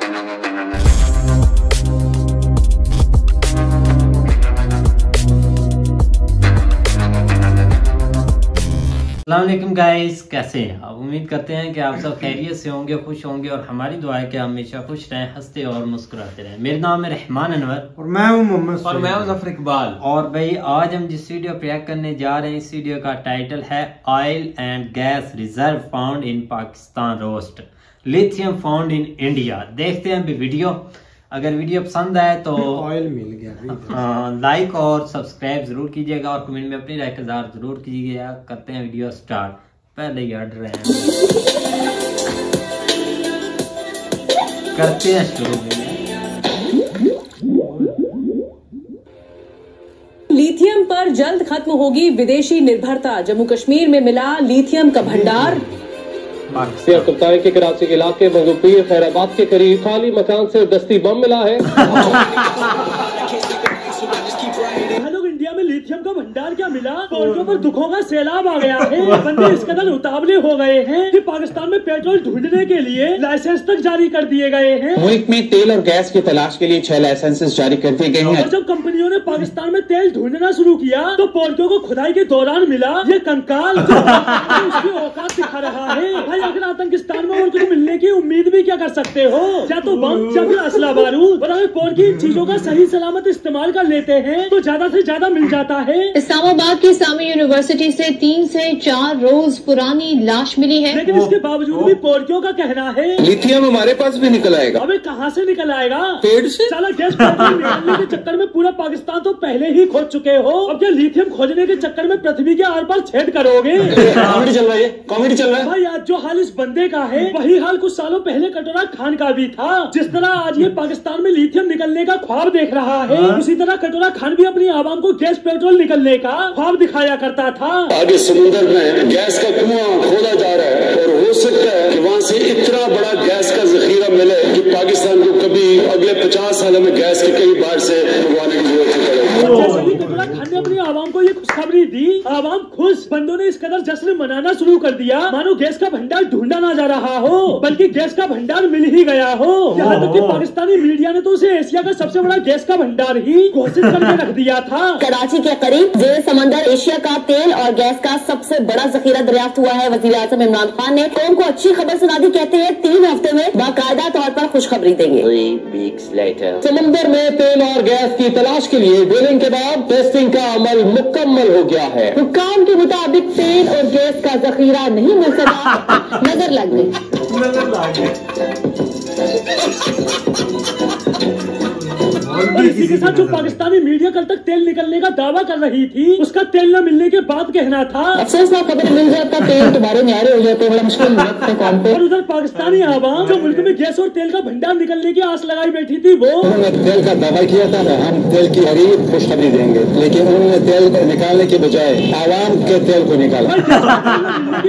No, no. अल्लाम guys कैसे हैं? आप उम्मीद करते हैं कि आप सब खैरियत से होंगे खुश होंगे और हमारी दुआ है कि हमेशा खुश रहें हँसते और मुस्कुराते रहें। मेरा नाम है रहमान अनवर। और मैं हूँ मोहम्मद और मैं हूँ ज़फ़र इकबाल। और भाई आज हम जिस वीडियो प्रयाग करने जा रहे हैं इस वीडियो का टाइटल है oil and gas reserve found in Pakistan roast lithium found in India देखते हैं अभी वीडियो अगर वीडियो पसंद आए तो ऑयल मिल गया हाँ, लाइक और सब्सक्राइब ज़रूर कीजिएगा और कमेंट में अपनी राय का इजहार ज़रूर कीजिएगा। करते हैं वीडियो स्टार्ट पहले ही ऑर्डर है। करते हैं शुरू। लिथियम पर जल्द खत्म होगी विदेशी निर्भरता। जम्मू कश्मीर में मिला लिथियम का भंडार। कप्तान के कराची के इलाके मजूपीर खैराबाद के करीब खाली मकान से दस्ती बम मिला है। का भंडार क्या मिला? कोर्टों पर दुखों का सैलाब आ गया है। बंदे इस कदर उतावले हो गए हैं कि पाकिस्तान में पेट्रोल ढूँढने के लिए लाइसेंस तक जारी कर दिए गए हैं। मुल्क में तेल और गैस की तलाश के लिए छह लाइसेंसेस जारी कर दिए गए हैं। और जब कंपनियों ने पाकिस्तान में तेल ढूंढना शुरू किया तो पोर्टों को खुदाई के दौरान मिला ये कंकाल उसकी औकात दिखा रहा है। भाई अगर आतंकिस्तान में उनको मिलने की उम्मीद भी क्या कर सकते हो? या तो बम या फिर असला बारूद? और अगर पोर्ट की इन चीज़ों का सही सलामत इस्तेमाल कर लेते हैं तो ज़्यादा से ज़्यादा मिल जाता है। इस्लामाबाद की इस्लामी यूनिवर्सिटी से तीन से चार रोज पुरानी लाश मिली है। लेकिन इसके बावजूद भी पोर्टियों का कहना है। लिथियम हमारे पास भी निकल आएगा। अबे कहाँ से निकल आएगा? पेड़ से? साला गैस निकालने के चक्कर में पूरा पाकिस्तान तो पहले ही खोज चुके हो। अब क्या लिथियम खोजने के चक्कर में पृथ्वी के आर पार छेद करोगे? कॉमेडी चल रहा है कॉमेडी चल रहा है। भाई आज जो हाल इस बंदे का है वही हाल कुछ सालों पहले कटोरा खान का भी था। जिस तरह आज ये पाकिस्तान में लिथियम निकलने का ख्वाब देख रहा है। उसी तरह कटोरा खान भी अपनी आवाम को गैस पेट्रोल निकलने का ख्वाब दिखाया करता था। आगे समुद्र में गैस का कुआँ खोला जा रहा है और हो सकता है कि वहाँ से इतना बड़ा गैस का जखीरा मिले कि पाकिस्तान को कभी अगले पचास सालों में गैस के कई बार से मंगवाने की ज़रूरत पड़ेगी। खान ने अपनी आवाम को ये खुशखबरी दी। आवाम खुश। बंदों ने इस कदर जश्न मनाना शुरू कर दिया। मानो गैस का भंडार ढूंढा ना जा रहा हो बल्कि गैस का भंडार मिल ही गया हो। यहाँ तक कि पाकिस्तानी मीडिया ने तो उसे एशिया का सबसे बड़ा गैस का भंडार ही घोषित करके रख दिया था। कराची के करीब जेर समंदर एशिया का तेल और गैस का सबसे बड़ा जखीरा दरियाफ्त हुआ है वजी अजम इमरान खान ने। कौम को अच्छी खबर सुना दी कहते हैं तीन हफ़्ते में बाकायदा तौर पर खुशखबरी देंगे। समंदर में तेल और गैस की तलाश के लिए ड्रिलिंग के बाद टेस्टिंग का अमल मुकम्मल हो गया है। हुकाम के मुताबिक तेल और गैस का जखीरा नहीं मिल सका। नज़र लग गई नज़र लग इसी के साथ जो पाकिस्तानी मीडिया कल तक तेल निकलने का दावा कर रही थी उसका तेल न मिलने के बाद कहना था। अफसोस ना खबर मिल जाता तेल तुम्हारे न्यारे हो जाते बड़ा मुश्किल है और उधर पाकिस्तानी आवाम जो मुल्क में गैस और तेल का भंडार निकलने की आस लगाई बैठी थी वो उन्होंने तेल का दावा किया था हम तेल की हरी खुशखबरी देंगे लेकिन उन्होंने तेल को निकालने के बजाय आवाम के तेल को निकाला।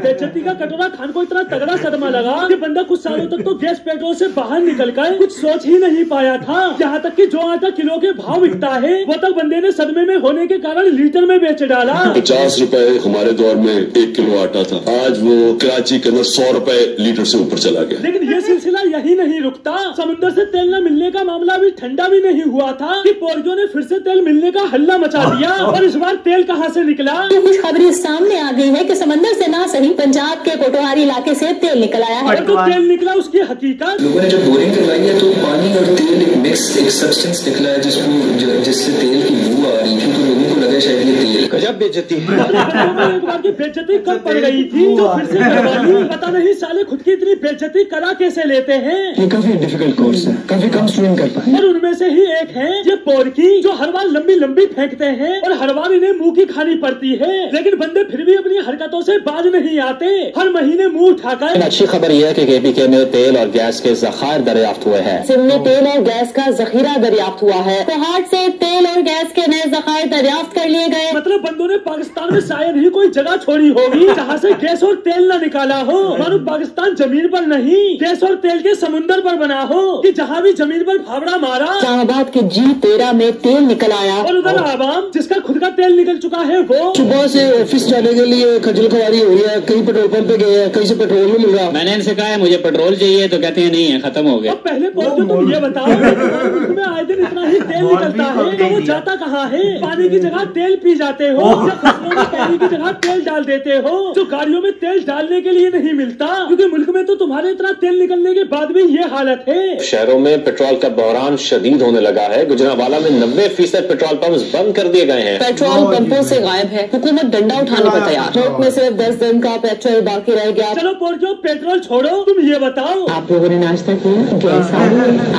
बेचती का कटोरा खान को इतना तगड़ा सदमा लगा कि बंदा कुछ सालों तक तो गैस पेट्रोल से बाहर निकल कर कुछ सोच ही नहीं पाया था यहाँ तक कि जो आटा किलो के भाव बिकता है। वो तक बंदे ने सदमे में होने के कारण लीटर में बेच डाला। पचास रूपए हमारे दौर में एक किलो आटा था। आज वो कराची के अंदर सौ रूपए लीटर से ऊपर चला गया। लेकिन ये सिलसिला यही नहीं रुकता। समुद्र से तेल न मिलने का मामला भी ठंडा भी नहीं हुआ था कि पोर्जो ने फिर से तेल मिलने का हल्ला मचा दिया और इस बार तेल कहाँ से निकला? खुशखबरी सामने आ गई है कि समंदर से ना सही पंजाब के कोटोहारी इलाके से तेल निकल आया है। तो तेल निकला उसकी हकीकत। लोगों ने जब बोरिंग करवाई है तो पानी और तेल एक मिक्स एक सब्सटेंस निकला है जिसको जिससे तेल की बू आ रही थी तो लोगों को लगा शायद ये तेल गजब बेचती है एक बार की बेचती कब पड़ गई थी जो फिर से पता नहीं साले खुद की इतनी बेचती करा कैसे लेते हैं? ये काफ़ी डिफ़िकल्ट कोर्स है। काफ़ी कम स्टूडेंट कर पाए। और उनमें से ही एक है ये पोरकी जो हर बार लंबी लंबी फेंकते हैं और हर बार इन्हें मुँह की खानी पड़ती है। लेकिन बंदे फिर भी अपनी हरकतों से बाज नहीं आते। हर महीने मुँह उठाकर अच्छी खबर यह है की कि केपीके में तेल और गैस के जखायर दरियाफ्त हुए हैं। सिंध में तेल और गैस का जखीरा दरियाफ्त हुआ है। कोहाट से तेल और गैस के नए जखायर दरियाफ्त कर लिए गए। मतलब बंदों ने पाकिस्तान में शायद ही कोई जगह छोड़ी होगी जहाँ से गैस और तेल न निकाला हो। मानो पाकिस्तान ज़मीन पर नहीं गैस और तेल के समुंदर पर बना हो कि जहाँ भी ज़मीन पर फावड़ा मारा। इस्लामाबाद के जी तेरह में तेल निकल आया। और उधर आवाम जिसका खुद का तेल निकल चुका है वो। सुबह से ऑफ़िस जाने के लिए खजल खुआरी हो रही है कहीं पेट्रोल पंप पे गए हैं कहीं से पेट्रोल नहीं मिल रहा। मैंने इनसे कहा है मुझे पेट्रोल चाहिए तो कहते हैं नहीं है खत्म हो गया। पहले पहुंचो तुम ये बताओ कि तुम्हारे मुल्क में इतना ही तेल निकलता है तो वो जाता कहाँ है? पानी की जगह तेल पी जाते हो या में पानी की जगह तेल डाल देते हो जो गाड़ियों में तेल डालने के लिए नहीं मिलता क्योंकि मुल्क में तो तुम्हारे इतना तेल निकलने के बाद भी ये हालत है। शहरों में पेट्रोल का बहरान शदीद होने लगा है। गुजरावाला में नब्बे फ़ीसद पेट्रोल पंप बंद कर दिए गए हैं। पेट्रोल पंपों से गायब है। हुकूमत डंडा उठाने पर तैयार। ट्रक में सिर्फ़ दस दिन का पेट्रोल बाकी रह गया। चलो पोर्चो पेट्रोल छोड़ो तुम ये बताओ। आप लोगों ने नाश्ता किया?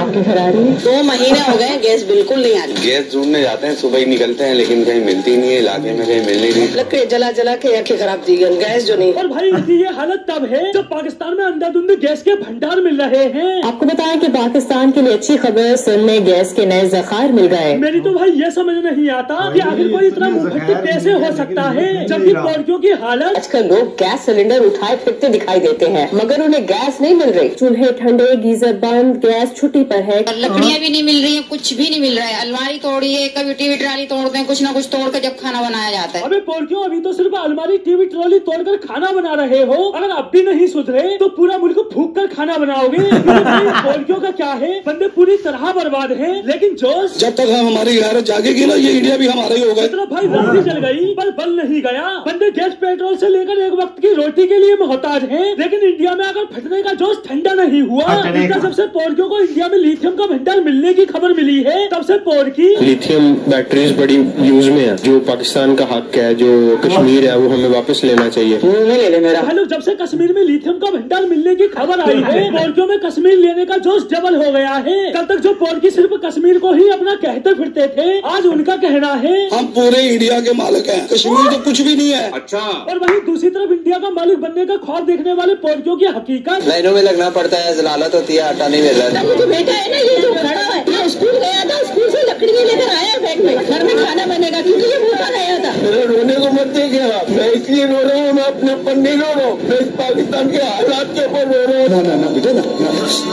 आपके घर आ रही दो महीने हो गए। गैस बिल्कुल नहीं आ रही गैस ढूँढने जाते हैं सुबह ही निकलते हैं लेकिन कहीं मिलती नहीं है इलाके में कहीं मिल नहीं। रही लकड़ी जला जला के आँखें खराब थी गैस जो नहीं। और भाई इनकी ये हालत तब है जब पाकिस्तान में अंधाधुंध गैस के भंडार मिल रहे हैं। आपको बताया की पाकिस्तान के लिए अच्छी खबर सिंध में गैस के नए जखायर मिल गए। मेरी तो भाई ये समझ नहीं आता कि आखिर कोई इतना मुफत्ती कैसे हो सकता है जबकि पोर्कियों की हालत आजकल लोग गैस सिलेंडर उठाए फिरते दिखाई देते हैं मगर उन्हें गैस नहीं मिल रही। चूल्हे ठंडे गीजर बंद गैस छुट्टी पर है। लकड़ियाँ भी नहीं मिल रही है कुछ भी नहीं मिल रहा है। अलमारी तोड़ी है कभी टीवी ट्राली तोड़ते हैं कुछ ना कुछ तोड़ कर जब खाना बनाया जाता है। अबे पोर्कियों अभी तो सिर्फ़ अलमारी टीवी ट्रॉली तोड़ कर खाना बना रहे हो। अगर अब भी नहीं सुधरे तो पूरा मुल्क फूक कर खाना बनाओगे। पोर्कियों का क्या है? बंदे पूरी तरह बर्बाद है लेकिन जोश जब तक हम हमारी गैरत जागेगी ना ये इंडिया भी हमारा ही होगा। मतलब भाई बत्ती जल गई पर बल नहीं गया। बंदे गैस पेट्रोल से लेकर एक वक्त की रोटी के लिए मोहताज है लेकिन इंडिया में अगर फटने का जोश ठंडा नहीं हुआ इसका सबसे पोर्कियों को इंडिया में लिथियम का भंडार मिलने की खबर मिली है तब से पोर्की लिथियम बैटरीज बड़ी यूज़ में है। जो पाकिस्तान का हक है जो कश्मीर है वो हमें वापस लेना चाहिए। में ले ले मेरा। हेलो जब से कश्मीर में लिथियम का भंडार मिलने की खबर आई है पोर्कियों में कश्मीर लेने का जोश डबल हो गया है। कल तक जो पोर्की सिर्फ़ कश्मीर को ही अपना कहते फिरते थे आज उनका कहना है। हम पूरे इंडिया के मालिक हैं। कश्मीर तो कुछ भी नहीं है। अच्छा। और वहीं दूसरी तरफ़ इंडिया का मालिक बनने का खौफ देखने वाले पोर्कियों की हकीकत। लाइनों में लगना पड़ता है जलालत होती है आटा नहीं मिल रहा। बेटा है ना ये जो खड़ा है। स्कूल गया था स्कूल से लकड़ियाँ लेकर आया बैग में। घर में खाना बनेगा क्योंकि ये भूखा गया था। मेरे रोने को मत देखिएगा मैं इसलिए रो रहा हूँ मैं अपने ऊपर नहीं रो रहा हूँ मैं इस पाकिस्तान के हालात के ऊपर रो रहा हूँ। ना ना ना बेटा ना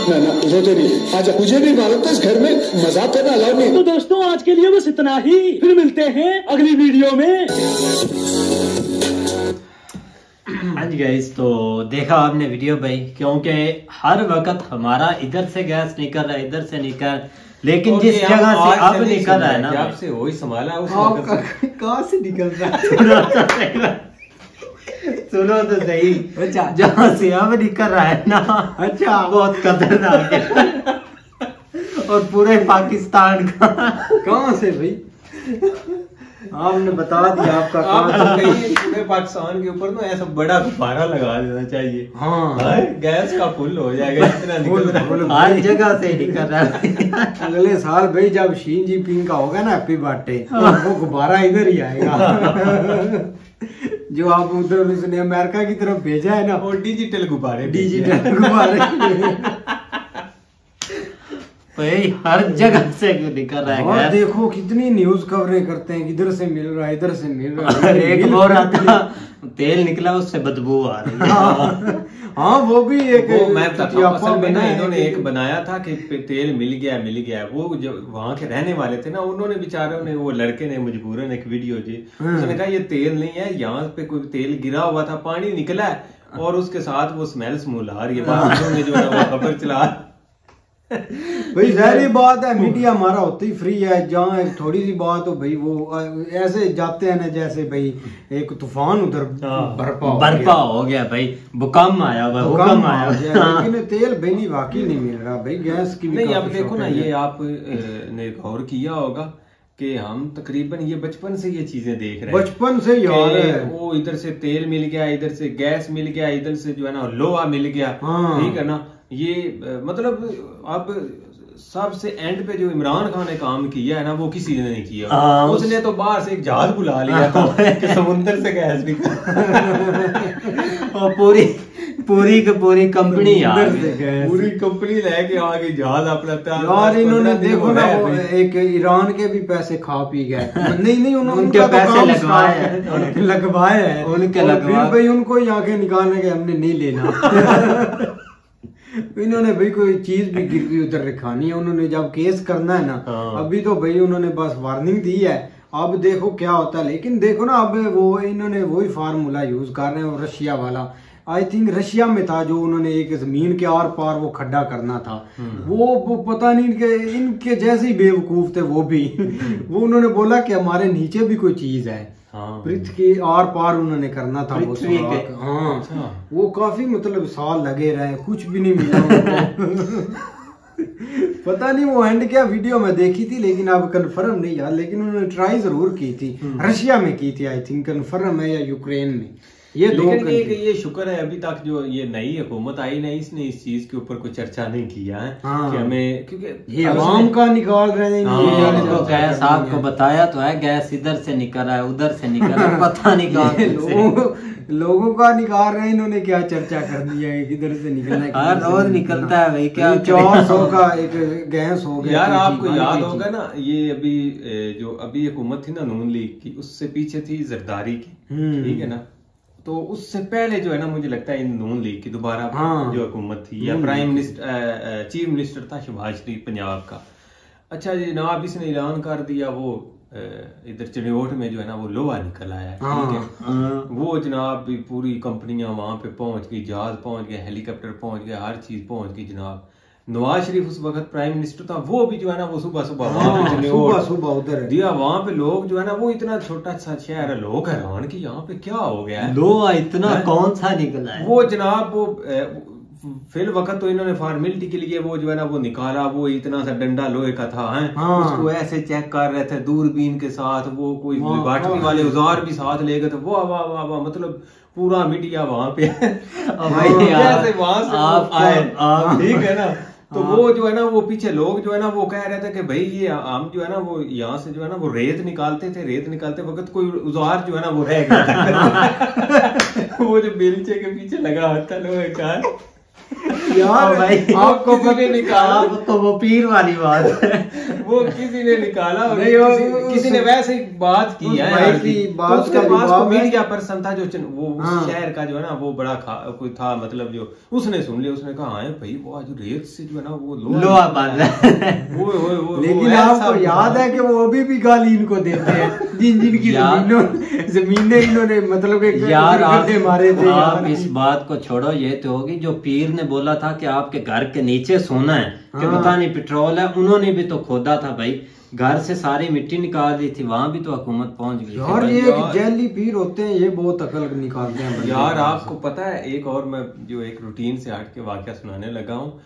ना ना रोते नहीं। आज मुझे नहीं मालूम था इस घर में मज़ाक करना अलाउ नहीं। तो दोस्तों आज के लिए बस इतना ही। फिर मिलते हैं अगली वीडियो में। हाँ जी गाइस तो देखा आपने वीडियो भाई क्योंकि हर वक्त हमारा इधर से गैस निकल रहा है इधर से निकल। लेकिन जिस जगह से अब निकल रहा है ना जब से वही संभाला कहाँ से निकल रहा है? सुनो तो सही सुनो तो सही। अच्छा। जहाँ से अब निकल रहा है ना अच्छा। बहुत खतरनाक है। और पूरे पाकिस्तान का। कहाँ से भाई? आपने बता दिया आपका आप तो पूरे पाकिस्तान के ऊपर ना ऐसा बड़ा गुब्बारा लगा देना चाहिए। हाँ। गैस का फुल हो जाएगा इतना निकल रहा है। हर जगह से निकल रहा है। अगले साल भाई जब शीन जी पिंग का होगा ना हैप्पी बर्थडे वो गुब्बारा इधर ही आएगा। जो आप उधर उसने अमेरिका की तरफ़ भेजा है ना वो डिजिटल गुब्बारे डिजिटल गुब्बारे। भाई हर जगह से निकल रहा है और देखो कितनी न्यूज़ कवरेज करते हैं इधर से मिल रहा है इधर से मिल रहा है एक बोर आता तेल निकला उससे बदबू आ रही है। हाँ हाँ, वो भी एक वो मैं बताता हूँ असल में ना इन्होंने एक बनाया था कि तेल मिल गया मिल गया। वो जो वहाँ के रहने वाले थे ना उन्होंने बेचारों ने वो लड़के ने मजबूरन एक वीडियो जी। हाँ। उसने कहा ये तेल नहीं है यहाँ पे कोई तेल गिरा हुआ था पानी निकला है और उसके साथ वो स्मेल स्मूल आ रही है। जो है वो खबर चला भाई ज़ाहिर बात है मीडिया हमारा होती ही फ्री है जहाँ एक थोड़ी सी बात हो भाई वो ऐसे जाते हैं ना जैसे भाई एक तूफ़ान उधर बर्पा हो बर्पा गया। हो गया भाई भूकंप आया हुआ भूकंप आया लेकिन तेल बेनी वाकई नहीं मिल रहा भाई गैस की नहीं अब देखो ना ये है। आप ने गौर किया होगा कि हम तकरीबन ये बचपन से ये चीज़ें देख रहे हैं। बचपन से कि है। वो इधर से तेल मिल गया इधर से गैस मिल गया इधर से जो है ना लोहा मिल गया हाँ। ठीक है ना? ये मतलब अब सबसे एंड पे जो इमरान खान ने काम किया है ना वो किसी ने नहीं किया। उस- उसने तो बाहर से एक जहाज़ बुला लिया था कि समुंदर से गैस निकल। और पूरी पूरी की पूरी कंपनी यार पूरी कंपनी लेके आ गई जहाज़ अपना यार इन्होंने देखो ना। एक ईरान के भी पैसे खा पी गए। नहीं नहीं उन्होंने उनके तो पैसे लगवाए हैं। उनके लगवाए हैं। उनके और भाई उनको ही आके निकालने के हमने नहीं लेना। इन्होंने भाई कोई चीज़ भी गिरवी उधर रखानी है उन्होंने जब केस करना है ना हाँ। अभी तो भाई उन्होंने बस वार्निंग दी है। अब देखो क्या होता है लेकिन देखो ना अब वो इन्होंने वही फार्मूला यूज़ कर रहे हैं रशिया वाला। आई थिंक रशिया में था जो उन्होंने एक ज़मीन के आर पार वो खड्डा करना था। वो, वो पता नहीं इनके इनके जैसे ही बेवकूफ़ थे वो भी। वो उन्होंने बोला कि हमारे नीचे भी कोई चीज़ हाँ। पृथ्वी के आर पार उन्होंने करना था वो के- हाँ। अच्छा। वो काफ़ी मतलब साल लगे रहे कुछ भी नहीं मिला पता नहीं वो एंड क्या वीडियो में देखी थी लेकिन अब कंफर्म नहीं यार लेकिन उन्होंने ट्राई ज़रूर की थी। रशिया में की थी आई थिंक कंफर्म है या यूक्रेन में। ये दो लेकिन ये ये शुक्र है अभी तक जो ये नई हुकूमत आई ना इसने इस चीज़ के ऊपर कोई चर्चा नहीं किया है हाँ। कि हमें क्योंकि ये आवाम का निकाल रहे हैं हाँ, गैस आपको बताया तो है गैस इधर से निकल रहा है उधर से निकल रहा है पता नहीं कहाँ लोगों का निकाल रहे हैं इन्होंने क्या चर्चा करनी है किधर से निकलना है हर रोज निकलता है भाई, क्या चार सौ का एक गैस हो गया यार आपको याद होगा ना ये अभी जो अभी हुकूमत थी ना नून लीग की उससे पीछे थी जरदारी की हम्म। ठीक है ना? तो उससे पहले जो है ना मुझे लगता है इन नून लीग की दोबारा हाँ। जो हुकूमत थी या प्राइम मिनिस्टर चीफ मिनिस्टर था शहबाज शरीफ पंजाब का। अच्छा जी जनाब इसने ऐलान कर दिया वो इधर चनियोट में जो है ना वो लोहा निकल आया है, ठीक है? हाँ। वो जनाब भी पूरी कंपनियाँ वहाँ पे पहुँच गई जहाज़ पहुँच गए हेलीकॉप्टर पहुँच गए हर चीज़ पहुँच गई जनाब। नवाज़ शरीफ उस वक्त प्राइम मिनिस्टर था वो भी जो है ना वो सुबह सुबह वहाँ हाँ, सुबह सुबह उधर दिया वहाँ पे लोग जो है ना वो इतना छोटा सा शहर है लोग हैरान कि यहाँ पे क्या हो गया है लोहा इतना हैं? कौन सा निकला है वो जनाब वो फिल वक्त तो इन्होंने फॉर्मेलिटी के लिए वो जो है ना वो निकाला वो इतना सा डंडा लोहे का था है हाँ। उसको ऐसे चेक कर रहे थे दूरबीन के साथ वो कोई वाह, बाटनी वाह। वाले औज़ार भी साथ ले गए थे वाह वाह वाह वाह मतलब पूरा मीडिया वहाँ पे है। हाँ, वहाँ से आप आए आप- ठीक है ना तो वो जो है ना वो पीछे लोग जो है ना वो कह रहे थे कि भाई ये हम जो है ना वो यहाँ से जो है ना वो रेत निकालते थे रेत निकालते वक्त कोई उजार जो है ना वो रह गया वो जो बेलचे के पीछे लगा होता था लोहे का। यार भाई, आपको निकाला? तो वो पीर वाली बात है। वो किसी ने निकाला और नहीं, किसी, उस- किसी ने वैसे ही बात की है भाई की की। बात तो उसके का पास है- मीडिया पर्सन था जो चन, वो हाँ। शहर का जो है ना वो बड़ा खा, कोई था मतलब जो उसने सुन लिया उसने कहा हाँ भाई वो आज रेत से जो है ना वो लोहा है। है वो वो वो लेकिन आपको याद है कि वो अभी भी गाली इनको देते हैं जिन जिन की जमीनों जमीनें इन्होंने मतलब कि यार आप, मारे थे आप इस बात को छोड़ो ये तो होगी जो पीर ने बोला था कि आपके घर के नीचे सोना है कि हाँ। पता नहीं पेट्रोल है उन्होंने भी तो खोदा था भाई। घर से सारी मिट्टी निकाल दी थी वहाँ भी तो हुकूमत पहुँच गई यार ये यार- जैली पीर होते हैं ये बहुत अकल निकालते हैं यार आपको पता है एक और मैं जो एक रूटीन से हट के वाक्य सुनाने लगा हूँ।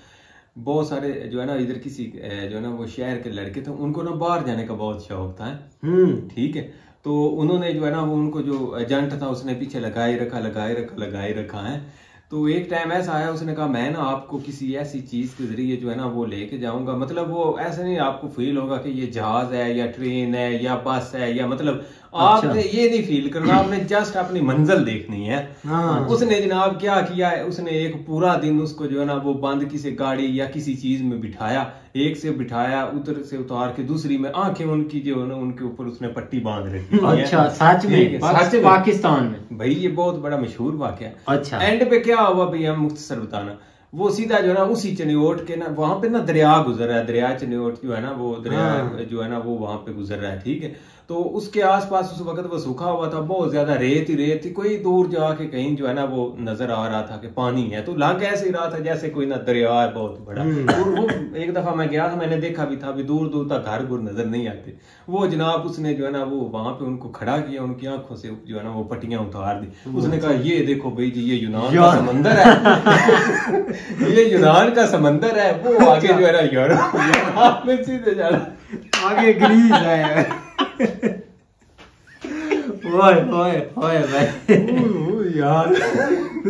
बहुत सारे जो है ना इधर किसी जो है ना वो शहर के लड़के थे उनको ना बाहर जाने का बहुत शौक था। हम्म। ठीक है? तो उन्होंने जो है ना वो उनको जो एजेंट था उसने पीछे लगाए रखा लगाए रखा लगाए रखा है। तो एक टाइम ऐसा आया उसने कहा मैं ना आपको किसी ऐसी चीज़ के ज़रिए जो है ना वो लेके जाऊँगा। मतलब वो ऐसा नहीं आपको फील होगा कि ये जहाज़ है या ट्रेन है या बस है या मतलब आपने ये नहीं फील करना आपने जस्ट अपनी मंजिल देखनी है। हाँ। उसने जनाब क्या किया उसने एक पूरा दिन उसको जो है ना वो बंद किसी गाड़ी या किसी चीज़ में बिठाया। एक से बिठाया उधर से उतार के दूसरी में आँखें उनकी जो है ना उनके ऊपर उसने पट्टी बाँध रखी अच्छा सच में? सच पाकिस्तान में? भाई ये बहुत बड़ा मशहूर वाक्य है। अच्छा। एंड पे क्या हुआ भैया मुख्तसर बताना। वो सीधा जो है ना उसी चनियोट के ना वहाँ पे ना दरिया गुजर रहा है दरिया चनियोट जो है ना वो दरिया हाँ। जो है ना वो वहाँ पे गुजर रहा है ठीक है? तो उसके आसपास उस वक्त वो सूखा हुआ था बहुत ज़्यादा रेत ही रेत थी कोई दूर जाके कहीं जो है ना वो नज़र आ रहा था कि पानी है तो लग ऐसे ही रहा था जैसे कोई ना दरिया है बहुत बड़ा। और वो एक दफ़ा मैं गया था मैंने देखा भी था अभी दूर दूर तक घर गुर नज़र नहीं आते। वो जनाब उसने जो है ना वो वहाँ पे उनको खड़ा किया उनकी आँखों से जो है ना वो पट्टियाँ उतार दी। उसने कहा ये देखो भाई जी ये यूनान का समंदर है। ये यूनान का समंदर है वो आगे जो है ना यूरोप में सीधे जाना आगे ग्रीस है। ओए ओए ओए भाई। यार।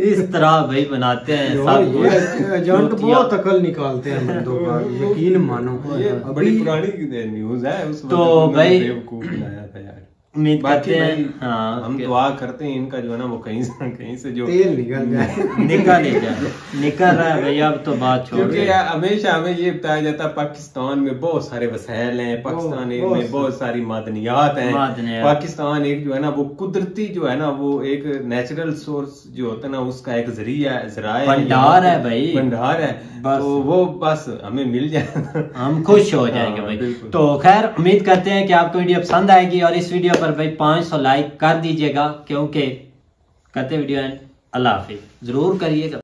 इस तरह भाई बनाते हैं सब। एजेंट बहुत अकल निकालते हैं बंदों का यकीन मानो। ये बड़ी पुरानी न्यूज़ है उस तो भाई- बेवकूफ़ बनाया था यार उम्मीद करते हैं। हाँ हम दुआ करते हैं इनका जो है ना वो कहीं से कहीं से जो तेल निकल जाए। निकल ही जाए। निकल रहा है भैया अब तो बात छोड़ क्योंकि हमेशा हमें ये बताया जाता है पाकिस्तान में बहुत सारे वसाइल हैं पाकिस्तान बहुत में बहुत सारी मादनियात हैं। पाकिस्तान एक जो है ना वो कुदरती जो है ना वो एक नेचुरल सोर्स जो होता है ना उसका एक ज़रिया है जराया है भंडार है भाई। भंडार है। तो वो बस हमें मिल जाए। हम खुश हो जाएँगे हाँ, भाई। तो खैर उम्मीद करते हैं कि आपको वीडियो पसंद आएगी और इस वीडियो पर भाई 500 लाइक कर दीजिएगा क्योंकि करते वीडियो एंड अल्लाह हाफिज। ज़रूर करिएगा।